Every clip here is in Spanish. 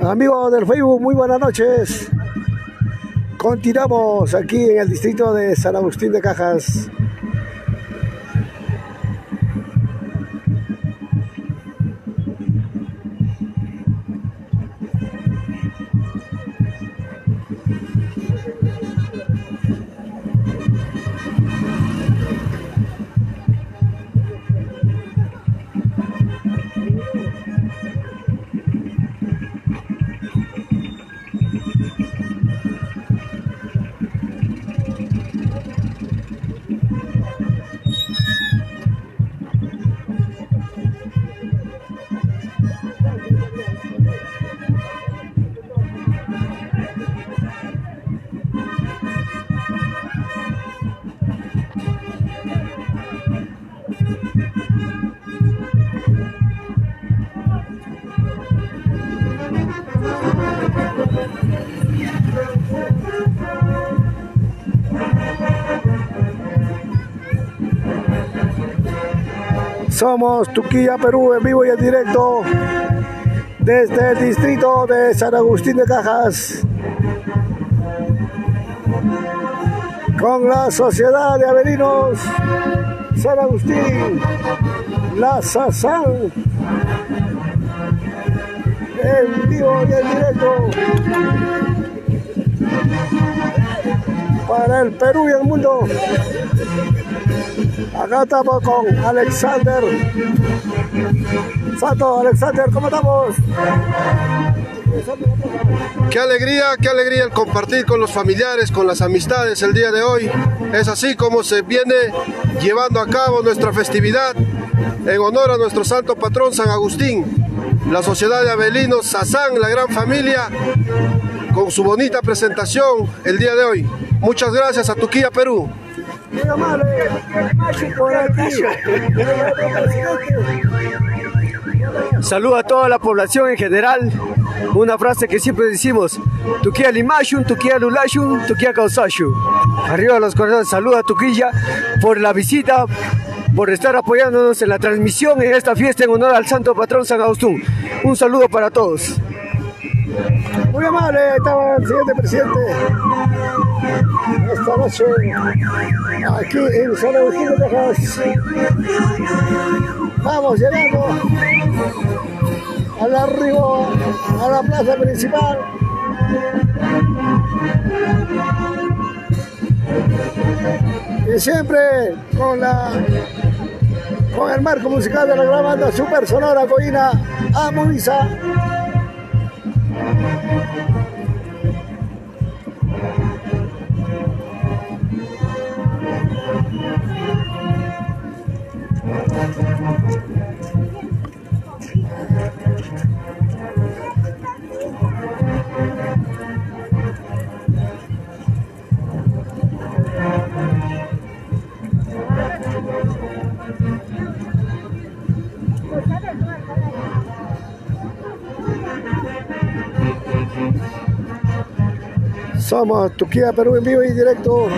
Amigos del Facebook, muy buenas noches. Continuamos aquí en el distrito de San Agustín de Cajas. Somos Tuquilla, Perú, en vivo y en directo desde el distrito de San Agustín de Cajas. Con la Sociedad de Avelinos San Agustín, la SASAN, en vivo y en directo para el Perú y el mundo. Acá estamos con Alexander. Santo, Alexander, ¿cómo estamos? Qué alegría, qué alegría el compartir con los familiares, con las amistades el día de hoy. Es así como se viene llevando a cabo nuestra festividad en honor a nuestro santo patrón San Agustín, la Sociedad de Avelinos Sazán, la gran familia, con su bonita presentación el día de hoy. Muchas gracias a Tuquía, Perú. Saludo a toda la población en general. Una frase que siempre decimos: Tuquía Limashun, Tuquía Lulashun, Tuquía Causashun. Arriba los corazones, saluda a Tuquilla por la visita, por estar apoyándonos en la transmisión en esta fiesta en honor al Santo Patrón San Agustín. Un saludo para todos. Muy amable, estaba el siguiente presidente. Esta noche, aquí en San Agustín de Texas. Vamos llegando al arribo a la plaza principal. Y siempre con la con el marco musical de la gran banda Super Sonora Coina Amuniza. Somos Turquía, Perú en vivo y directo.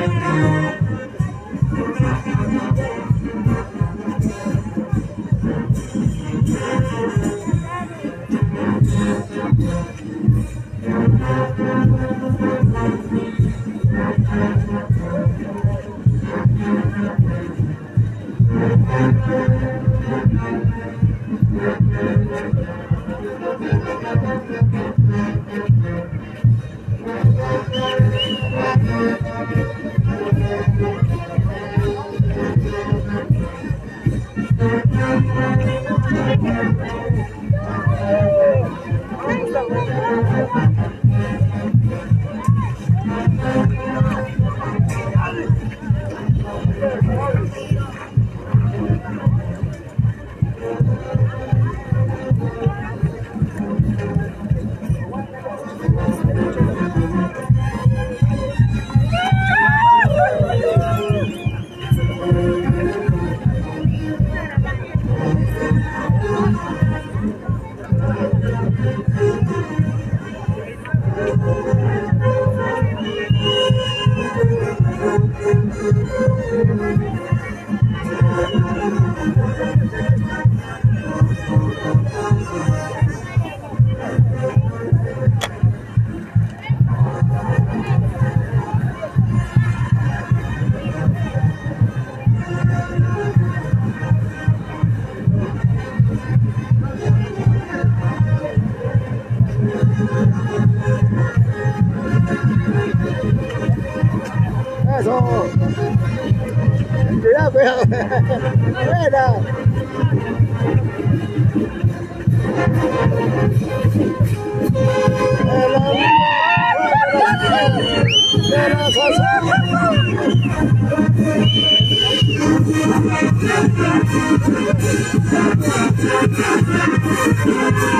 đâu Mẹ đâu Thank you.